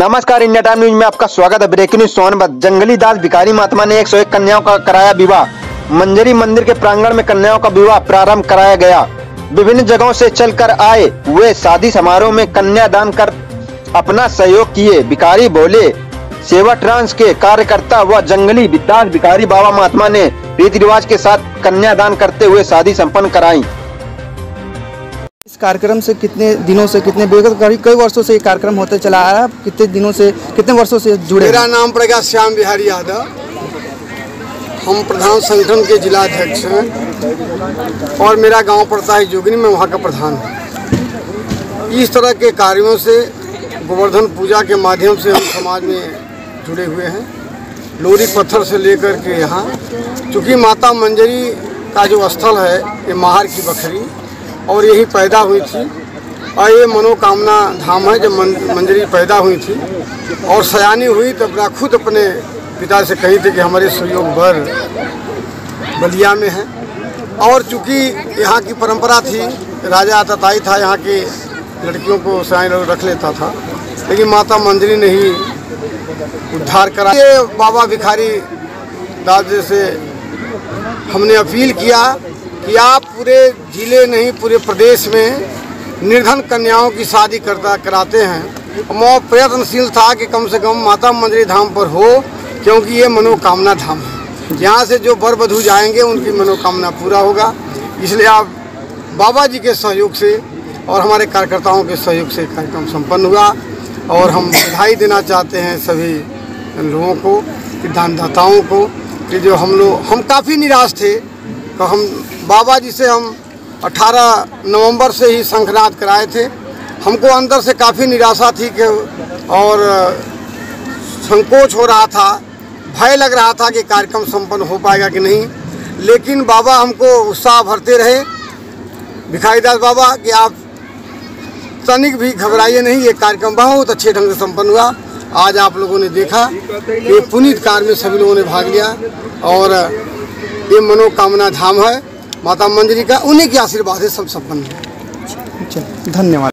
नमस्कार, India time news में आपका स्वागत है। Breaking news, Sonbhadra. जंगली दास भिखारी महात्मा ने 101 कन्याओं का कराया विवाह। मंजरी मंदिर के प्रांगण में कन्याओं का विवाह प्रारंभ कराया गया। विभिन्न जगहों से चलकर आए वे शादी समारोह में कन्यादान कर अपना सहयोग किए। भिखारी बोले, सेवा ट्रांस के कार्यकर्ता व जंगली दास भिखारी बाबा महात्मा ने रीति रिवाज के साथ कन्यादान करते हुए शादी सम्पन्न कराई। कार्यक्रम से कितने दिनों से कितने करीब कई वर्षों से ये कार्यक्रम होते चला आ रहा है। कितने दिनों से, कितने वर्षों से जुड़े मेरा नाम पड़ेगा श्याम बिहारी यादव। हम प्रधान संगठन के जिला अध्यक्ष हैं और मेरा गाँव पड़ता है जोगिनी, में वहाँ का प्रधान हूँ। इस तरह के कार्यों से गोवर्धन पूजा के माध्यम से हम समाज में जुड़े हुए हैं। लोरी पत्थर से लेकर के यहाँ, चूँकि माता मंजरी का जो स्थल है, ये महार की बखरी और यही पैदा हुई थी। और ये मनोकामना धाम है, जब मंजरी पैदा हुई थी। और सयानी हुई तो अपना खुद अपने पिता से कही थी कि हमारे सुयोग भर बलिया में है। और चूँकि यहाँ की परंपरा थी, राजा तताई था, यहाँ के लड़कियों को सयानी रख लेता था। लेकिन माता मंजरी ने ही उद्धार करा। ये बाबा भिखारी दादे से हमने अपील किया आप पूरे ज़िले नहीं, पूरे प्रदेश में निर्धन कन्याओं की शादी करता, कराते हैं। मैं प्रयत्नशील था कि कम से कम माता मंदिर धाम पर हो, क्योंकि ये मनोकामना धाम है। यहाँ से जो वर वधु जाएँगे, उनकी मनोकामना पूरा होगा। इसलिए आप बाबा जी के सहयोग से और हमारे कार्यकर्ताओं के सहयोग से कार्यक्रम संपन्न हुआ और हम बधाई देना चाहते हैं सभी लोगों कि दानदाताओं को कि जो हम लोग, हम काफ़ी निराश थे तो हम बाबा जी से हम 18 नवंबर से ही शंखनाद कराए थे। हमको अंदर से काफ़ी निराशा थी कि और संकोच हो रहा था, भय लग रहा था कि कार्यक्रम संपन्न हो पाएगा कि नहीं। लेकिन बाबा हमको उत्साह भरते रहे। भिखारी दास बाबा, कि आप तनिक भी घबराइए नहीं, ये कार्यक्रम बहुत अच्छे ढंग से संपन्न हुआ। आज आप लोगों ने देखा ये पुनीत कार्य में सभी लोगों ने भाग लिया और ये मनोकामना धाम है। माता मंजरी का उन्हीं के आशीर्वाद है सब संपन्न है। धन्यवाद।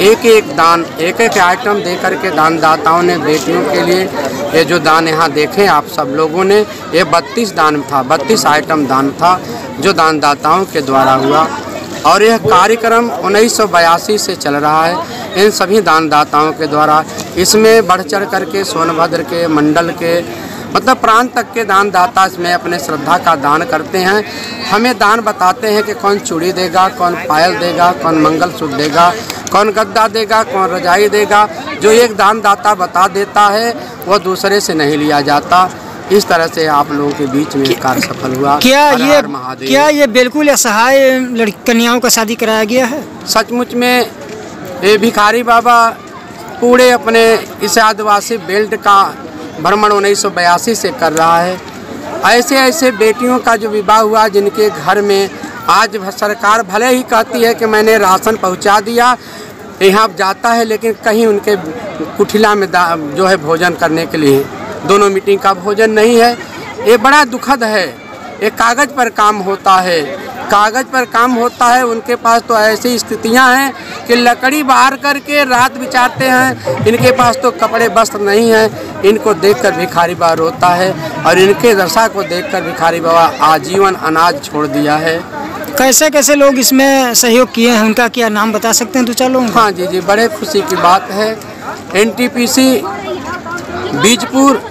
एक एक दान एक एक आइटम दे करके दानदाताओं ने बेटियों के लिए ये जो दान यहाँ देखे आप सब लोगों ने ये बत्तीस दान था बत्तीस आइटम दान था जो दानदाताओं के द्वारा हुआ। और यह कार्यक्रम उन्नीस सौ बयासी से चल रहा है। इन सभी दानदाताओं के द्वारा इसमें बढ़ चढ़ करके सोनभद्र के मंडल के मतलब प्राण तक के दानदाता इसमें अपने श्रद्धा का दान करते हैं। हमें दान बताते हैं कि कौन चूड़ी देगा कौन पायल देगा कौन मंगलसूत्र देगा कौन गद्दा देगा कौन रजाई देगा। जो एक दानदाता बता देता है वह दूसरे से नहीं लिया जाता। इस तरह से आप लोगों के बीच में कार्य सफल हुआ। क्या ये। क्या ये बिल्कुल असहाय कन्याओं का शादी कराया गया है? सचमुच में ये भिखारी बाबा पूरे अपने इस आदिवासी बेल्ट का भ्रमण उन्नीस सौ बयासी से कर रहा है। ऐसे ऐसे बेटियों का जो विवाह हुआ, जिनके घर में आज सरकार भले ही कहती है कि मैंने राशन पहुँचा दिया, यहाँ जाता है, लेकिन कहीं उनके कुठिला में जो है भोजन करने के लिए। दोनों मीटिंग का भोजन नहीं है। ये बड़ा दुखद है। ये कागज़ पर काम होता है। कागज़ पर काम होता है। उनके पास तो ऐसी स्थितियाँ हैं कि लकड़ी बाहर करके रात बिचारते हैं। इनके पास तो कपड़े वस्त्र नहीं हैं। इनको देखकर भिखारी बाबा रोता है और इनके दशा को देखकर भिखारी बाबा आजीवन अनाज छोड़ दिया है। कैसे कैसे लोग इसमें सहयोग किए हैं? उनका क्या नाम बता सकते हैं? चार लोगों हाँ जी जी बड़े खुशी की बात है। एनटीपीसी बीजपुर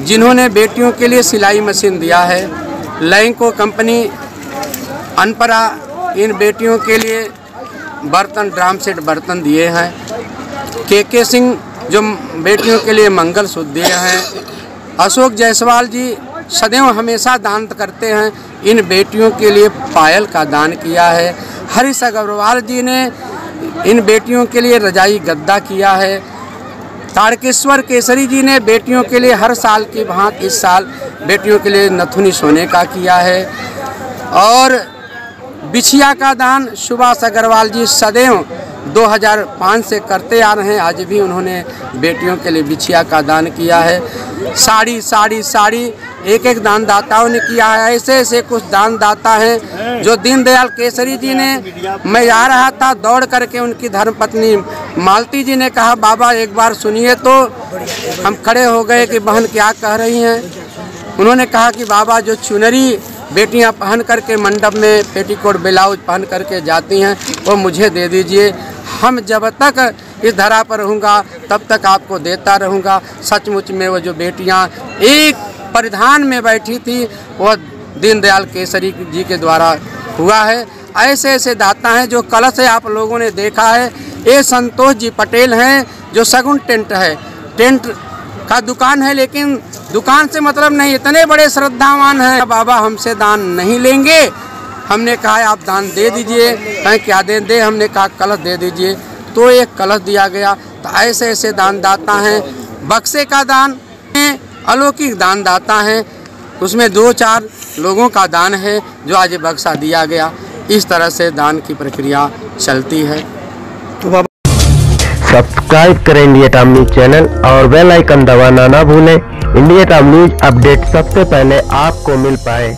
जिन्होंने बेटियों के लिए सिलाई मशीन दिया है। लैंको कंपनी अनपरा इन बेटियों के लिए बर्तन ड्राम सेट बर्तन दिए हैं। के के सिंह जो बेटियों के लिए मंगल दिए हैं। अशोक जायसवाल जी सदैव हमेशा दान करते हैं। इन बेटियों के लिए पायल का दान किया है। हरीश अग्रवाल जी ने इन बेटियों के लिए रजाई गद्दा किया है। तारकेश्वर केसरी जी ने बेटियों के लिए हर साल की भांति इस साल बेटियों के लिए नथुनी सोने का किया है। और बिछिया का दान सुभाष अग्रवाल जी सदैव 2005 से करते आ रहे हैं। आज भी उन्होंने बेटियों के लिए बिछिया का दान किया है। साड़ी साड़ी साड़ी एक एक दानदाताओं ने किया है। ऐसे ऐसे कुछ दानदाता हैं जो दीनदयाल केसरी जी ने, मैं आ रहा था दौड़ करके उनकी धर्मपत्नी मालती जी ने कहा, बाबा, एक बार सुनिए तो। हम खड़े हो गए कि बहन क्या कह रही हैं। उन्होंने कहा कि, बाबा, जो चुनरी बेटियाँ पहन करके मंडप में पेटीकोट, ब्लाउज पहन करके जाती हैं, वो मुझे दे दीजिए। हम जब तक इस धरा पर रहूँगा, तब तक आपको देता रहूँगा। सचमुच में वो जो बेटियाँ एक परिधान में बैठी थी वह दीनदयाल केसरी जी के द्वारा हुआ है। ऐसे ऐसे दाता हैं जो कलश है आप लोगों ने देखा है। ये संतोष जी पटेल हैं, जो सगुन टेंट है। टेंट का दुकान है, लेकिन दुकान से मतलब नहीं, इतने बड़े श्रद्धावान हैं। बाबा हमसे दान नहीं लेंगे। हमने कहा, आप दान दे दीजिए। कहें, क्या दे दे? हमने कहा, कलश दे दीजिए। तो एक कलश दिया गया। तो ऐसे ऐसे दान दाता हैं। बक्से का दान अलौकिक दान दाता हैं। उसमें दो, चार लोगों का दान है, जो आज बक्सा दिया गया। इस तरह से दान की प्रक्रिया चलती है। तो सब्सक्राइब करें इंडिया टाइम न्यूज़ चैनल और बेल आइकन दबाना ना भूलें। इंडिया टाइम न्यूज़ अपडेट सबसे पहले आपको मिल पाए।